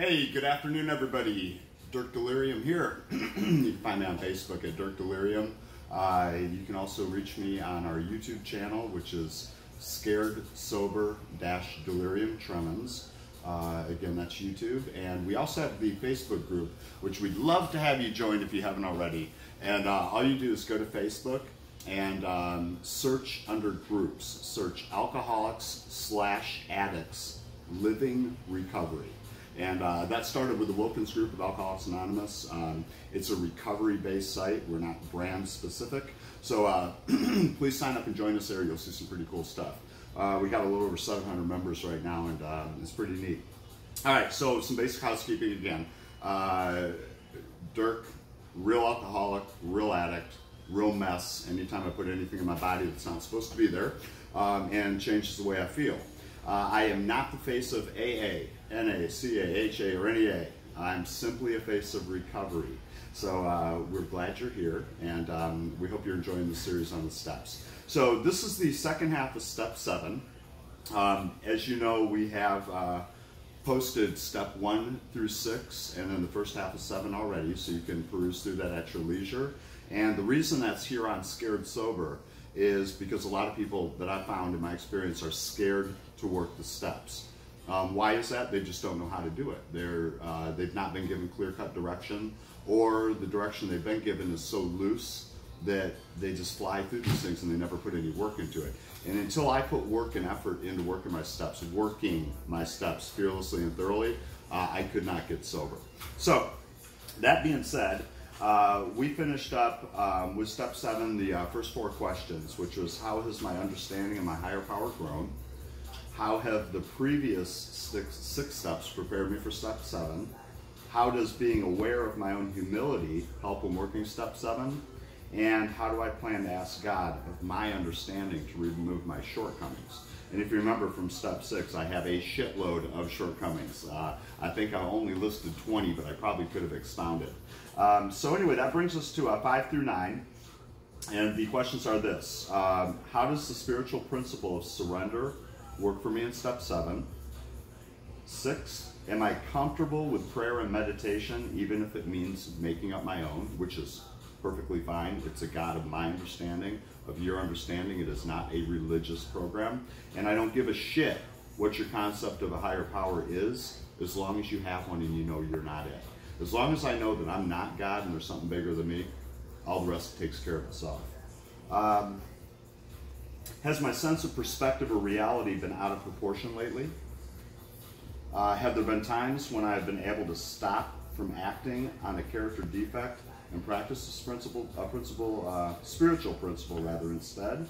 Hey, good afternoon, everybody. Dirk Delirium here. you can find me on Facebook at Dirk Delirium. Uh, you can also reach me on our YouTube channel, which is Scared Sober Delirium Tremens. Uh, again, that's YouTube. And we also have the Facebook group, which we'd love to have you join if you haven't already. And uh, all you do is go to Facebook and um, search under groups. Search Alcoholics slash Addicts Living Recovery. And uh, that started with the Wilkins Group of Alcoholics Anonymous. Um, it's a recovery-based site. We're not brand specific. So uh, please sign up and join us there. You'll see some pretty cool stuff. Uh, we got a little over 700 members right now, and um, it's pretty neat. All right, so some basic housekeeping again. Uh, Dirk, real alcoholic, real addict, real mess. Anytime I put anything in my body that's not supposed to be there, um, and changes the way I feel. Uh, I am not the face of AA, NA, CA, HA, or any A. I'm simply a face of recovery. So uh, we're glad you're here, and um, we hope you're enjoying the series on the steps. So this is the second half of step seven. Um, as you know, we have uh, posted step one through six, and then the first half of seven already, so you can peruse through that at your leisure. And the reason that's here on Scared Sober is because a lot of people that I found in my experience are scared to work the steps. Um, why is that? They just don't know how to do it. They're, uh, they've not been given clear-cut direction, or the direction they've been given is so loose that they just fly through these things and they never put any work into it. And until I put work and effort into working my steps, working my steps fearlessly and thoroughly, uh, I could not get sober. So, that being said, uh, we finished up um, with step seven, the uh, first four questions, which was how has my understanding of my higher power grown? How have the previous six, six steps prepared me for step seven? How does being aware of my own humility help in working step seven? And how do I plan to ask God of my understanding to remove my shortcomings? And if you remember from step six, I have a shitload of shortcomings. Uh, I think I only listed 20, but I probably could have expounded. Um, so anyway, that brings us to uh, five through nine. And the questions are this. Um, how does the spiritual principle of surrender work for me in step seven? Six, am I comfortable with prayer and meditation, even if it means making up my own, which is perfectly fine. It's a God of my understanding, of your understanding. It is not a religious program. And I don't give a shit what your concept of a higher power is, as long as you have one and you know you're not it. As long as I know that I'm not God and there's something bigger than me, all the rest takes care of itself. Um, has my sense of perspective or reality been out of proportion lately? Uh, have there been times when I've been able to stop from acting on a character defect and practice this principle, uh, principle uh, spiritual principle rather instead?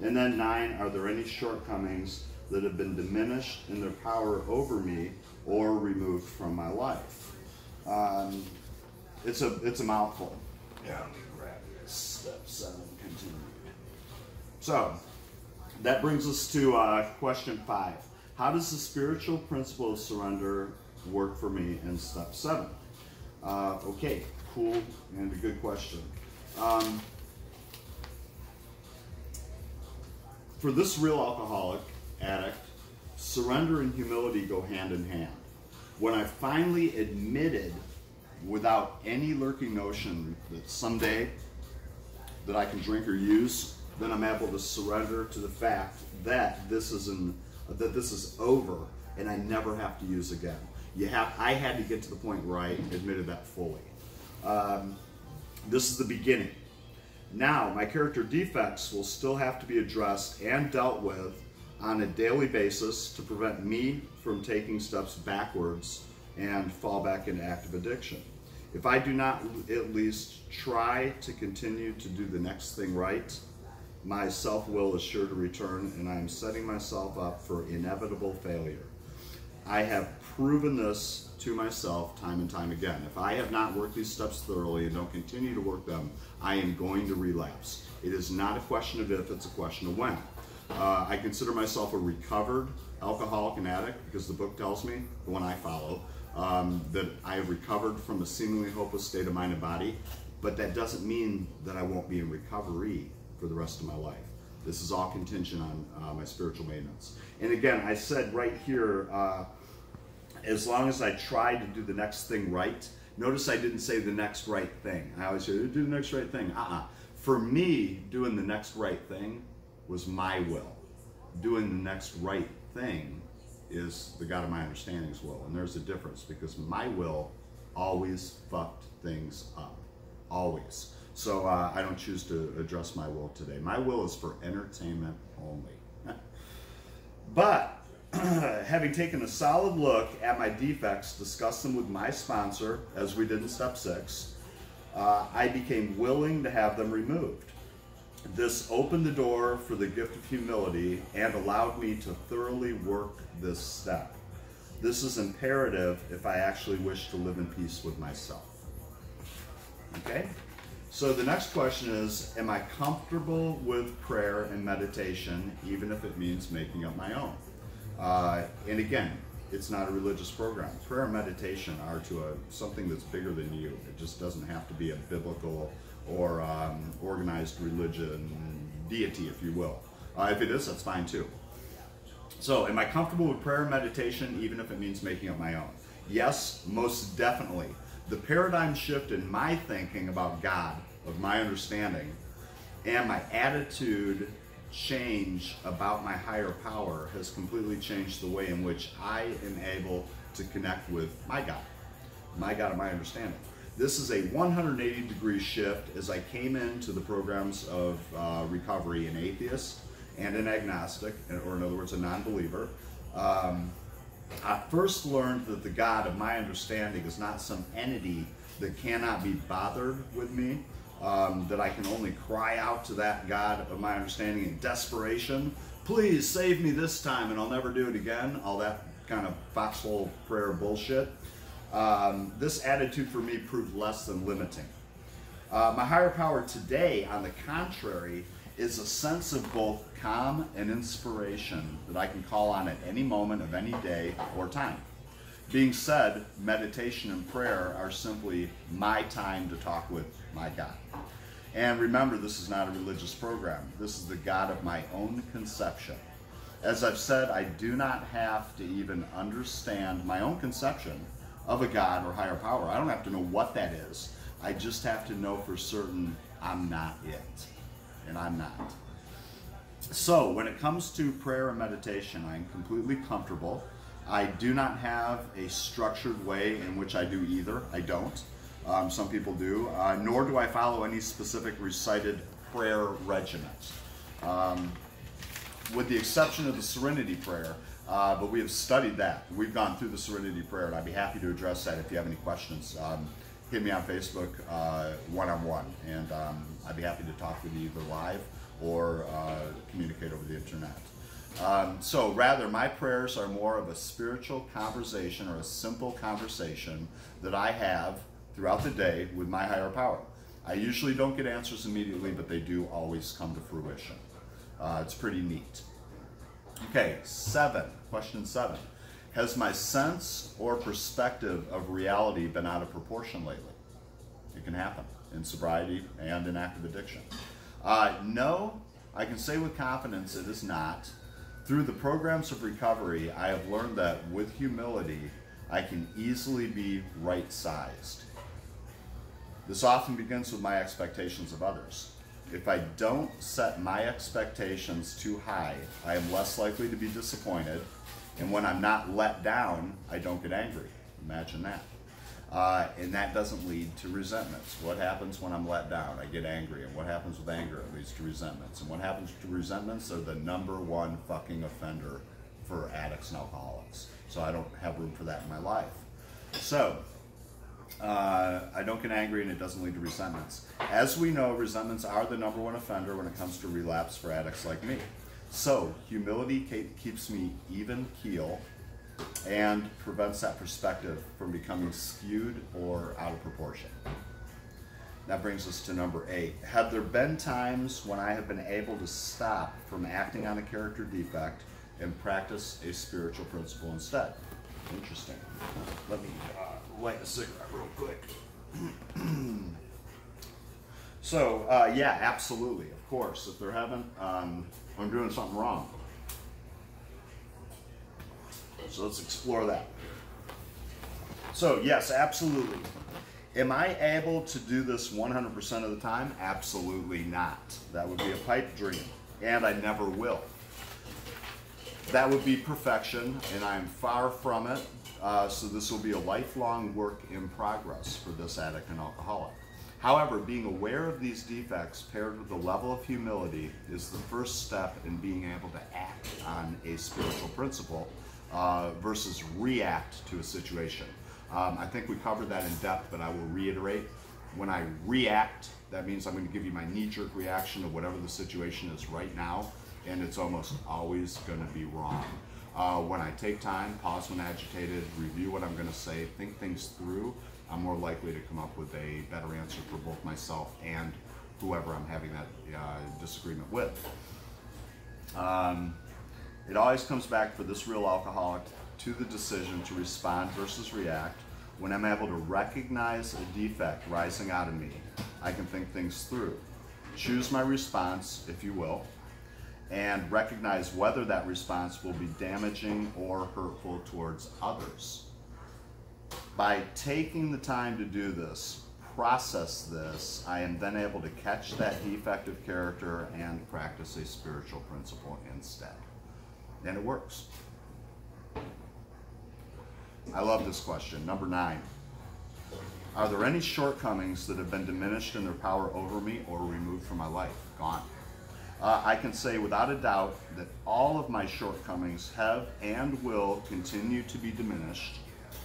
And then nine, are there any shortcomings that have been diminished in their power over me or removed from my life? Um, it's a it's a mouthful. Yeah, let me grab this. Step seven, continue. So that brings us to uh, question five. How does the spiritual principle of surrender work for me in step seven? Uh, okay, cool and a good question. Um, for this real alcoholic addict, surrender and humility go hand in hand. When I finally admitted, without any lurking notion that someday that I can drink or use, then I'm able to surrender to the fact that this is an, that this is over and I never have to use again. You have, I had to get to the point where I admitted that fully. Um, this is the beginning. Now, my character defects will still have to be addressed and dealt with on a daily basis to prevent me from taking steps backwards and fall back into active addiction. If I do not at least try to continue to do the next thing right, my self-will is sure to return and I am setting myself up for inevitable failure. I have proven this to myself time and time again. If I have not worked these steps thoroughly and don't continue to work them, I am going to relapse. It is not a question of if, it's a question of when. Uh, I consider myself a recovered alcoholic and addict because the book tells me, the one I follow, um, that I have recovered from a seemingly hopeless state of mind and body, but that doesn't mean that I won't be in recovery for the rest of my life. This is all contingent on uh, my spiritual maintenance. And again, I said right here, uh, as long as I try to do the next thing right. Notice I didn't say the next right thing. I always say, do the next right thing. Uh-uh. For me, doing the next right thing was my will. Doing the next right thing is the God of my understanding's will. And there's a difference because my will always fucked things up. Always. So uh, I don't choose to address my will today. My will is for entertainment only. but having taken a solid look at my defects, discussed them with my sponsor, as we did in step six, uh, I became willing to have them removed. This opened the door for the gift of humility and allowed me to thoroughly work this step. This is imperative if I actually wish to live in peace with myself. Okay? So the next question is Am I comfortable with prayer and meditation, even if it means making up my own? Uh, and again, it's not a religious program. Prayer and meditation are to a, something that's bigger than you. It just doesn't have to be a biblical or um, organized religion deity, if you will. Uh, if it is, that's fine too. So, am I comfortable with prayer and meditation, even if it means making up my own? Yes, most definitely. The paradigm shift in my thinking about God, of my understanding, and my attitude change about my higher power has completely changed the way in which I am able to connect with my God, my God of my understanding. This is a 180 degree shift as I came into the programs of uh, recovery an atheist and an agnostic, or in other words, a non believer. Um, I first learned that the God of my understanding is not some entity that cannot be bothered with me, um, that I can only cry out to that God of my understanding in desperation, please save me this time and I'll never do it again, all that kind of foxhole prayer bullshit. Um, this attitude for me proved less than limiting. Uh, my higher power today, on the contrary, is a sense of both calm and inspiration that I can call on at any moment of any day or time. Being said, meditation and prayer are simply my time to talk with my God. And remember, this is not a religious program. This is the God of my own conception. As I've said, I do not have to even understand my own conception of a God or higher power. I don't have to know what that is. I just have to know for certain I'm not it. And I'm not. So, when it comes to prayer and meditation, I'm completely comfortable I do not have a structured way in which I do either. I don't. Um, some people do. Uh, nor do I follow any specific recited prayer regiment. Um, with the exception of the Serenity Prayer, uh, but we have studied that. We've gone through the Serenity Prayer, and I'd be happy to address that if you have any questions. Um, hit me on Facebook one on one, and um, I'd be happy to talk with you either live or uh, communicate over the internet. Um, so rather, my prayers are more of a spiritual conversation or a simple conversation that I have throughout the day with my higher power. I usually don't get answers immediately, but they do always come to fruition. Uh, it's pretty neat. Okay, seven, question seven. Has my sense or perspective of reality been out of proportion lately? It can happen in sobriety and in active addiction. Uh, no, I can say with confidence it is not. Through the programs of recovery, I have learned that with humility, I can easily be right sized. This often begins with my expectations of others. If I don't set my expectations too high, I am less likely to be disappointed. And when I'm not let down, I don't get angry. Imagine that. Uh, and that doesn't lead to resentments. What happens when I'm let down? I get angry. And what happens with anger? It leads to resentments. And what happens to resentments? They're the number one fucking offender for addicts and alcoholics. So I don't have room for that in my life. So uh, I don't get angry and it doesn't lead to resentments. As we know, resentments are the number one offender when it comes to relapse for addicts like me. So humility keeps me even keel and prevents that perspective from becoming skewed or out of proportion. That brings us to number eight. Have there been times when I have been able to stop from acting on a character defect and practice a spiritual principle instead? Interesting. Let me uh, light a cigarette real quick. so, uh, yeah, absolutely, of course. If there haven't, um, I'm doing something wrong. So let's explore that. So, yes, absolutely. Am I able to do this 100% of the time? Absolutely not. That would be a pipe dream, and I never will. That would be perfection, and I am far from it. Uh, so, this will be a lifelong work in progress for this addict and alcoholic. However, being aware of these defects paired with a level of humility is the first step in being able to act on a spiritual principle uh, versus react to a situation. Um, I think we covered that in depth, but I will reiterate. When I react, that means I'm going to give you my knee jerk reaction to whatever the situation is right now, and it's almost always going to be wrong. Uh, when I take time, pause when agitated, review what I'm going to say, think things through, I'm more likely to come up with a better answer for both myself and whoever I'm having that uh, disagreement with. Um, it always comes back for this real alcoholic to the decision to respond versus react. When I'm able to recognize a defect rising out of me, I can think things through. Choose my response, if you will, and recognize whether that response will be damaging or hurtful towards others. By taking the time to do this, process this, I am then able to catch that defective character and practice a spiritual principle instead. And it works. I love this question. Number nine. Are there any shortcomings that have been diminished in their power over me or removed from my life? Gone. Uh, I can say without a doubt that all of my shortcomings have and will continue to be diminished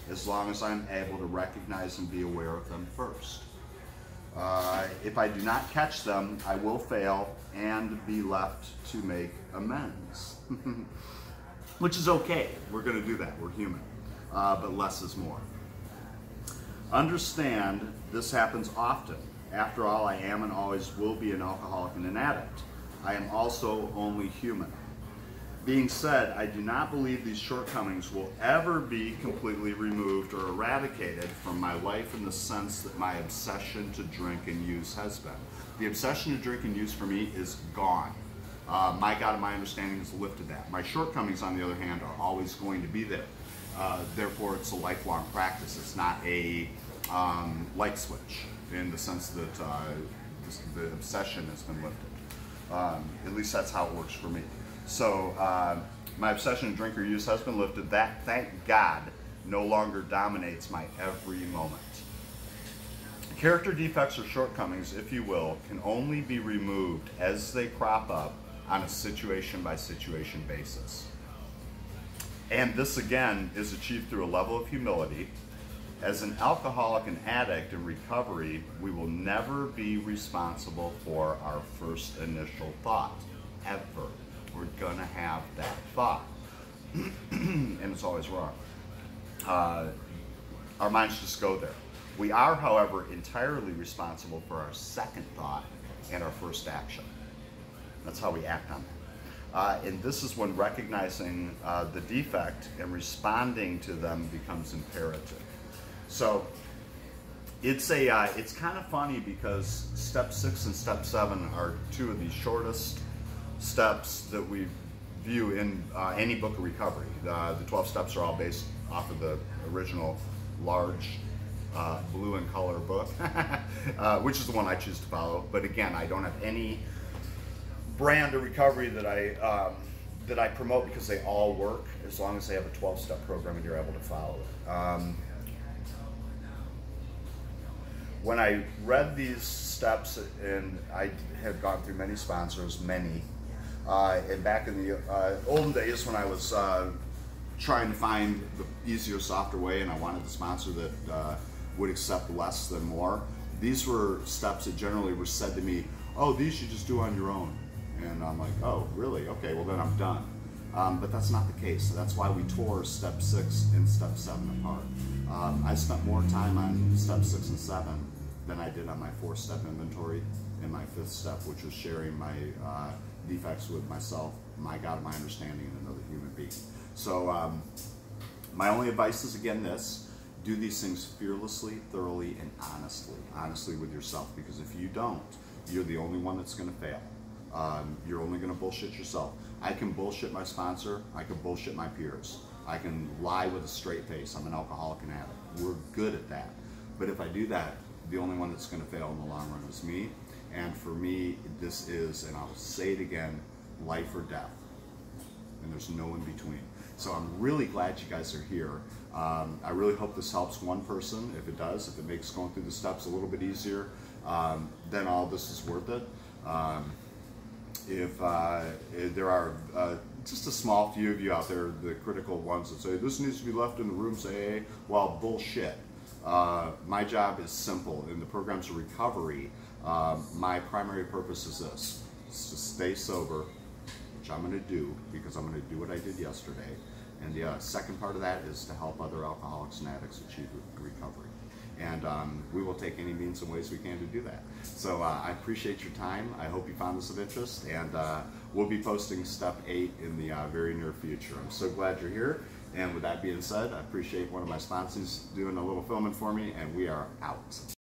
as long as I'm able to recognize and be aware of them first. Uh, if I do not catch them, I will fail and be left to make amends. Which is okay. We're going to do that. We're human uh, but less is more. Understand this happens often. After all, I am and always will be an alcoholic and an addict. I am also only human. Being said, I do not believe these shortcomings will ever be completely removed or eradicated from my life in the sense that my obsession to drink and use has been. The obsession to drink and use for me is gone. Uh, my God my understanding has lifted that. My shortcomings, on the other hand, are always going to be there. Uh, therefore, it's a lifelong practice. It's not a um, light switch in the sense that uh, the obsession has been lifted. Um, at least that's how it works for me. So uh, my obsession in drink or use has been lifted. That, thank God, no longer dominates my every moment. Character defects or shortcomings, if you will, can only be removed as they crop up on a situation by situation basis. And this again is achieved through a level of humility. As an alcoholic and addict in recovery, we will never be responsible for our first initial thought, ever. We're to have that thought. and it's always wrong. Uh, our minds just go there. We are, however, entirely responsible for our second thought and our first action. That's how we act on that. Uh, and this is when recognizing uh, the defect and responding to them becomes imperative. So it's a uh, it's kind of funny because step six and step seven are two of the shortest steps that we view in uh, any book of recovery. the 12 steps are all based off of the original large uh, blue and color book, uh, which is the one I choose to follow. But again, I don't have any brand of recovery that I um, that I promote because they all work as long as they have a 12-step program and you're able to follow it. Um, when I read these steps, and I had gone through many sponsors, many, uh, and back in the uh, olden days when I was uh, trying to find the easier, softer way, and I wanted the sponsor that uh, would accept less than more, these were steps that generally were said to me, oh, these you just do on your own. And I'm like, oh, really? Okay, well then I'm done. Um, but that's not the case. So that's why we tore step six and step seven apart. Um, I spent more time on step six and seven than I did on my four step inventory and my fifth step, which was sharing my uh, defects with myself, my God, my understanding, and another human being. So, um, my only advice is again this do these things fearlessly, thoroughly, and honestly. Honestly with yourself, because if you don't, you're the only one that's going to fail. Um, you're only going to bullshit yourself. I can bullshit my sponsor. I can bullshit my peers. I can lie with a straight face. I'm an alcoholic and addict. We're good at that. But if I do that, the only one that's going to fail in the long run is me. And for me, this is, and I'll say it again, life or death. And there's no in between. So I'm really glad you guys are here. Um, I really hope this helps one person. If it does, if it makes going through the steps a little bit easier, um, then all this is worth it. Um, if, uh, if there are uh, just a small few of you out there, the critical ones that say this needs to be left in the room, say, well, bullshit. Uh, my job is simple. In the programs of recovery, um, my primary purpose is this: is to stay sober, which I'm going to do because I'm going to do what I did yesterday. And the uh, second part of that is to help other alcoholics and addicts achieve recovery. And um, we will take any means and ways we can to do that. So uh, I appreciate your time. I hope you found this of interest. And uh, we'll be posting step eight in the uh, very near future. I'm so glad you're here. And with that being said, I appreciate one of my sponsors doing a little filming for me, and we are out.